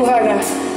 Uwaga.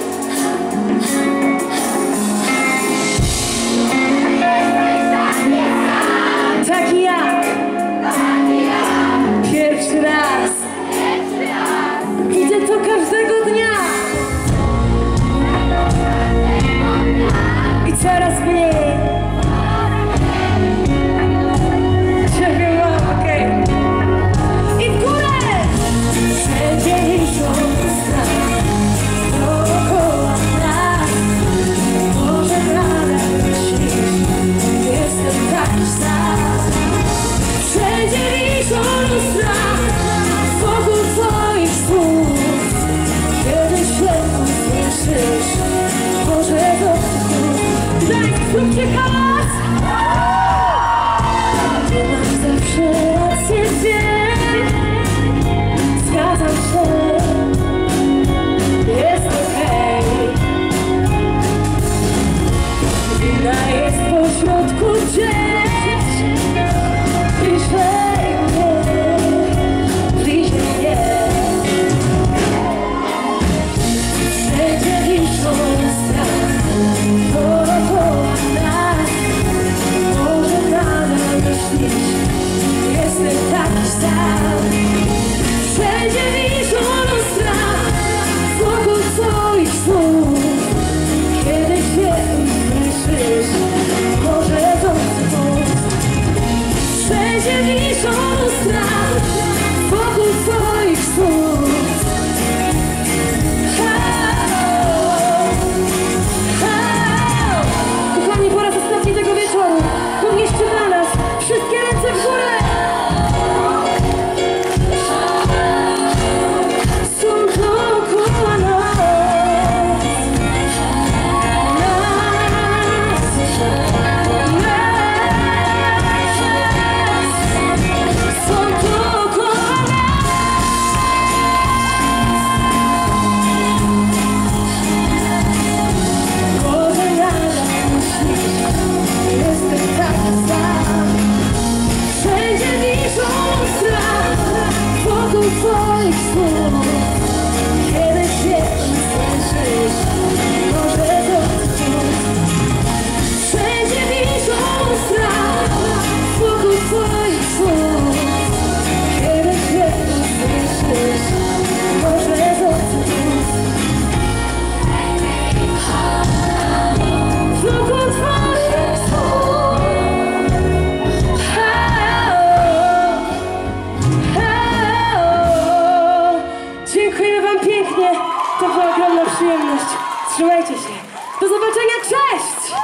pięknie. To była ogromna przyjemność. Trzymajcie się. Do zobaczenia. Cześć!